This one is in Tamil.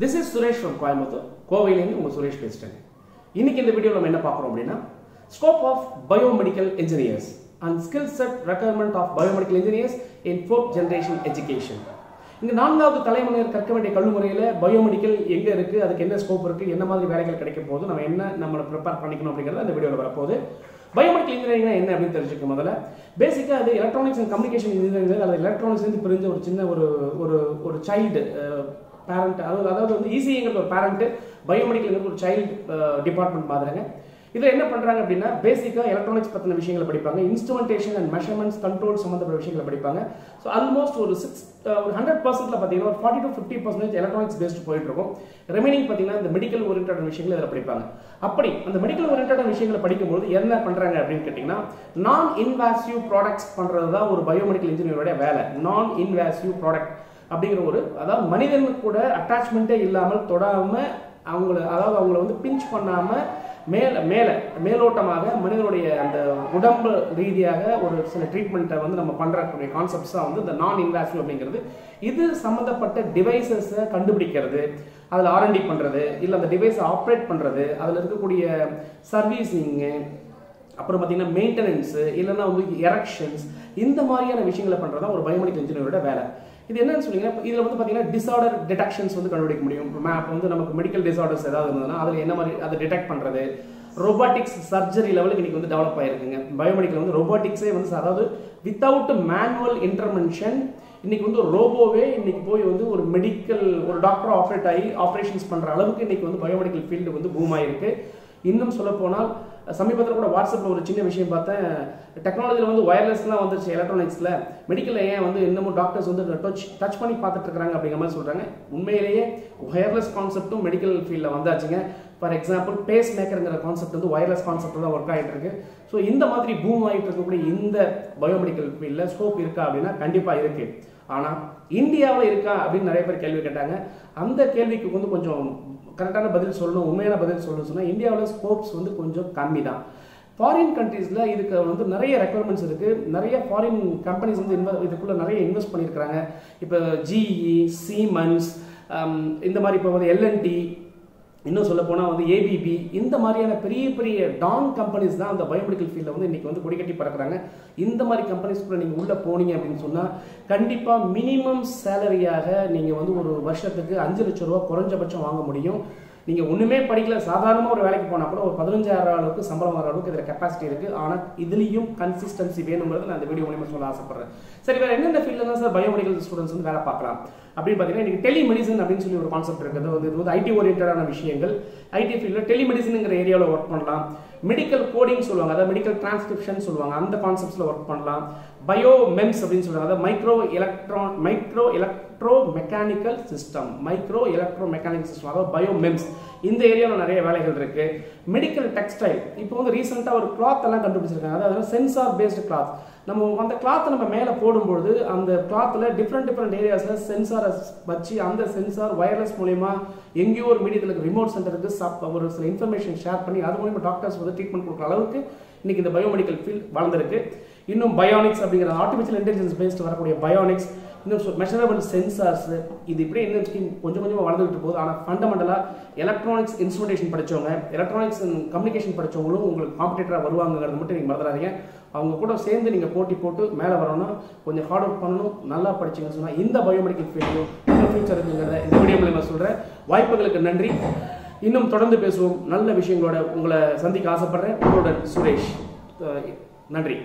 This is Suresh from Coimbatore கோவையிலேருந்து உங்கள் சுரேஷ் பேசிட்டேன் இன்னைக்கு இந்த வீடியோ நம்ம என்ன பார்க்குறோம் அப்படின்னா scope of biomedical engineers and skill set requirement of biomedical engineers in fourth generation education இந்த நான்காவது தலைமுறையர் கற்க வேண்டிய கல்விமுறையில் பயோமெடிக்கல் எங்கே இருக்குது அதுக்கு என்ன ஸ்கோப் இருக்குது என்ன மாதிரி வேலைகள் கிடைக்க போகுது நம்ம என்ன நம்மளை ப்ரிப்பேர் பண்ணிக்கணும் அப்படிங்கிறது அந்த வீடியோவில் வரப்போகுது. பயோமெடிக்கல் இன்ஜினியரிங் என்ன அப்படின்னு தெரிஞ்சுக்க முதல்ல. பேசிக்காக அது electronics and communication engineering electronics எலக்ட்ரானிக்ஸ்லேருந்து பிரிஞ்ச ஒரு சின்ன ஒரு ஒரு ஒரு சைல்டு பேரண்ட் அதாவது அதாவது வந்து ஈஸிங்கிறது ஒரு பேரண்ட் பயோமெடிக்கல்ங்கிறது ஒரு சைல்டு டிபார்ட்மெண்ட் மாதிரிங்க. இதில் என்ன பண்ணுறாங்க அப்படின்னா பேசிக்காக எலக்ட்ரானிக்ஸ் பற்றின விஷயங்களை படிப்பாங்க. இன்ஸ்ட்ருமெண்டேஷன் அண்ட் மெஷர்மெண்ட்ஸ் கண்ட்ரோல் சம்மந்தப்பட்ட விஷயங்களை படிப்பாங்க. ஸோ ஆல்மோஸ்ட் ஒரு சிக்ஸ் ஒரு ஹண்ட்ரட் பர்சன்ட்ல பார்த்தீங்கன்னா ஒரு forty to fifty percentage electronics based போயிட்டு இருக்கும். ரிமைனிங் பார்த்தீங்கன்னா இந்த மெடிக்கல் ஓரியன்டான விஷயங்களை இதில் படிப்பாங்க. அப்படி அந்த மெடிக்கல் ஓரியன்டான விஷயங்களை படிக்கும்போது என்ன பண்ணுறாங்க அப்படின்னு கேட்டிங்கன்னா நான் இன்வாசிவ் ப்ராடக்ட்ஸ் பண்ணுறது தான் ஒரு பயோமெடிக்கல் இன்ஜினியரோட வேலை. நான் இன்வாசிவ் ப்ராடக்ட் அப்படிங்கிற ஒரு அதாவது மனிதனுக்கு கூட அட்டாச்மெண்ட்டே இல்லாமல் தொடாமல் அவங்கள அதாவது அவங்கள வந்து பிஞ்ச் பண்ணாமல் மேல மேலே மேலோட்டமாக மனிதனுடைய அந்த உடம்பு ரீதியாக ஒரு சில ட்ரீட்மெண்ட்டை வந்து நம்ம பண்ணுறக்கூடிய கான்செப்ட்ஸ் தான் வந்து இந்த நான் இன்வாசிவ் அப்படிங்கிறது. இது சம்மந்தப்பட்ட டிவைசஸை கண்டுபிடிக்கிறது அதில் ஆர்என்டி பண்ணுறது இல்லை அந்த டிவைஸை ஆப்ரேட் பண்ணுறது அதில் இருக்கக்கூடிய சர்வீசிங்கு அப்புறம் பார்த்தீங்கன்னா மெயின்டெனன்ஸு இல்லைன்னா வந்து எரக்ஷன்ஸ் இந்த மாதிரியான விஷயங்களை பண்ணுறது தான் ஒரு பயோமெடிக்கல் இன்ஜினியரோட வேலை. இது என்னன்னு சொன்னீங்கன்னா இதில் வந்து பார்த்தீங்கன்னா டிசார்டர் டிடெக்ஷன்ஸ் வந்து கண்டுபிடிக்க முடியும். இப்போ வந்து நமக்கு மெடிக்கல் டிசார்டர்ஸ் ஏதாவது இருந்ததுன்னா அதில் என்ன மாதிரி அதை டிடெக்ட் பண்ணுறது ரோபாட்டிக்ஸ் சர்ஜரி லெவலுக்கு இன்னைக்கு வந்து டெவலப் ஆயிருக்குங்க. பயோமெடிக்கல் வந்து ரோபாட்டிக்ஸே வந்து அதாவது வித்தவுட் மேனுவல் இன்டர்மென்ஷன் இன்னைக்கு வந்து ரோபோவே இன்னைக்கு போய் வந்து ஒரு மெடிக்கல் ஒரு டாக்டர் ஆப்ரேட் ஆகி ஆப்ரேஷன்ஸ் பண்ணுற அளவுக்கு இன்னைக்கு வந்து பயோமெடிக்கல் ஃபீல்டு வந்து பூம் ஆயிருக்கு. இன்னும் சொல்லப்போனால் சமீபத்தில் கூட வாட்ஸ்அப்பில் ஒரு சின்ன விஷயம் பார்த்தேன். டெக்னாலஜியில் வந்து ஒயர்லெஸ்லாம் வந்துருச்சு எலக்ட்ரானிக்ஸில் மெடிக்கலில் ஏன் வந்து இன்னமும் டாக்டர்ஸ் வந்து டச் டச் பண்ணி பார்த்துட்டு அப்படிங்கிற மாதிரி சொல்கிறாங்க உண்மையிலேயே ஒயர்லெஸ் கான்செப்ட்டும் மெடிக்கல் ஃபீல்டில் வந்தாச்சுங்க. ஃபார் எக்ஸாம்பிள் பேஸ் மேக்கருங்கிற கான்செப்ட் வந்து ஒயர்லெஸ் கான்செப்ட் தான் ஒர்க் ஆகிட்டு இருக்கு. ஸோ இந்த மாதிரி பூம் ஆகிட்டு இருக்கக்கூடிய இந்த பயோமெடிக்கல் ஃபீல்டில் ஸ்கோப் இருக்கா அப்படின்னா கண்டிப்பாக இருக்குது ஆனால் இந்தியாவில் இருக்கா அப்படின்னு நிறைய பேர் கேள்வி கேட்டாங்க. அந்த கேள்விக்கு வந்து கொஞ்சம் கரெக்டான பதில் சொல்லணும் உண்மையான பதில் சொல்லணும் சொன்னால் இந்தியாவில் ஸ்கோப்ஸ் வந்து கொஞ்சம் கம்மி தான் ஃபாரின் கண்ட்ரீஸில் இதுக்கு வந்து நிறைய ரெக்குவயர்மெண்ட்ஸ் இருக்குது நிறைய ஃபாரின் கம்பெனிஸ் வந்து இன்வெ இதுக்குள்ளே நிறைய இன்வெஸ்ட் பண்ணியிருக்கிறாங்க. இப்போ ஜிஇ சீமன்ஸ் இந்த மாதிரி இப்போ வந்து எல்என்டி இன்னும் சொல்ல போனால் வந்து ஏபிபி இந்த மாதிரியான பெரிய பெரிய டான் கம்பெனிஸ் தான் அந்த பயோமெடிக்கல் ஃபீல்டில் வந்து இன்றைக்கி வந்து கொடிக்கட்டி பறக்கிறாங்க. இந்த மாதிரி கம்பெனிஸ்குள்ளே நீங்கள் உள்ளே போனீங்க அப்படின்னு சொன்னால் கண்டிப்பாக மினிமம் சேலரியாக நீங்கள் வந்து ஒரு வருஷத்துக்கு அஞ்சு லட்ச ரூபா குறைஞ்சபட்சம் வாங்க முடியும். நீங்கள் ஒன்றுமே படிக்கல சாதாரணமாக ஒரு வேலைக்கு போனால் கூட ஒரு பதினஞ்சாயிரம் அளவுக்கு சம்பளம் வர அளவுக்கு இதில் கெப்பாசிட்டி இருக்குது ஆனால் இதுலேயும் கன்சிஸ்டன்சி வேணுங்கிறது நான் அந்த வீடியோ மூலியமாக சொல்ல ஆசைப்பட்றேன். சரி வேறு எந்தெந்த ஃபீல்டில் தான் சார் பயோமெடிக்கல் ஸ்டூடெண்ட்ஸ் வந்து வேலை பார்க்கலாம்? அப்படின்னு பார்த்தீங்கன்னா இன்றைக்கி டெலிமெடிசன் அப்படின்னு சொல்லி ஒரு கான்செப்ட் இருக்குது. வந்து இது வந்து ஐடி ஓரியன்டான விஷயங்கள். ஐடி ஃபீல்டில் டெலிமெடிசனுங்கிற ஏரியாவில் ஒர்க் பண்ணலாம். மெடிக்கல் கோடிங் சொல்லுவாங்க. அதாவது மெடிக்கல் டிரான்ஸ்கிரிப்ஷன் சொல்லுவாங்க. அந்த கான்செப்ட்ஸில் ஒர்க் பண்ணலாம். பயோ மெம்ஸ் அப்படின்னு சொல்லுவாங்க. அதாவது micro electron micro electro mechanical system micro electro mechanical system அதாவது பயோ மெம்ஸ் இந்த ஏரியாவில் நிறைய வேலைகள் இருக்குது மெடிக்கல் டெக்ஸ்டைல் இப்போ வந்து ரீசெண்டாக ஒரு கிளாத் எல்லாம் கண்டுபிடிச்சிருக்காங்க. அதாவது சென்சார் பேஸ்டு கிளாத் நம்ம அந்த கிளாத்தை நம்ம மேலே போடும்பொழுது அந்த கிளாத்தில் டிஃப்ரெண்ட் டிஃப்ரெண்ட் ஏரியாஸில் சென்சாரை வச்சு அந்த சென்சார் வயர்லெஸ் மூலயமா எங்கேயோ ஒரு மீடியத்தில் ரிமோட் சென்டருக்கு சப் ஒரு சில இன்ஃபர்மேஷன் ஷேர் பண்ணி அது மூலியமாக டாக்டர்ஸ் வந்து ட்ரீட்மெண்ட் கொடுக்குற அளவுக்கு இன்னைக்கு இந்த பயோமெடிக்கல் ஃபீல்ட் வளர்ந்துருக்கு. இன்னும் பயோனிக்ஸ் அப்படிங்கிற ஆர்டிஃபிஷியல் இன்டெலிஜென்ஸ் பேஸ்ட் வரக்கூடிய பயோனிக்ஸ் இன்னும் மெஷரபிள் சென்சார்ஸ் இது இப்படி இன்னும் ஸ்கீம் கொஞ்சம் கொஞ்சமாக வளர்ந்துட்டு போகுது ஆனால் ஃபண்டமெண்டலாக எலக்ட்ரானிக்ஸ் இன்ஸ்ட்ருமெண்டேஷன் படித்தவங்க எலக்ட்ரானிக்ஸ் கம்யூனிகேஷன் படித்தவங்களும் உங்களுக்கு காம்படேட்டராக வருவாங்கிறது மட்டும் நீங்கள் மறந்துடாதீங்க. அவங்க கூட சேர்ந்து நீங்கள் போட்டி போட்டு மேலே வரணும் கொஞ்சம் ஹார்ட் ஒர்க் பண்ணணும் நல்லா படிச்சிங்கன்னு சொன்னால் இந்த பயோமெடிக்கல் ஃபீல்டும் இந்த ஃபியூச்சர் இருக்குங்கிறத இந்த வீடியோ நான் சொல்கிறேன் வாய்ப்புகளுக்கு நன்றி. இன்னும் தொடர்ந்து பேசுவோம். நல்ல விஷயங்களோட உங்களை சந்திக்க ஆசைப்படுறேன். உங்களோட சுரேஷ். நன்றி.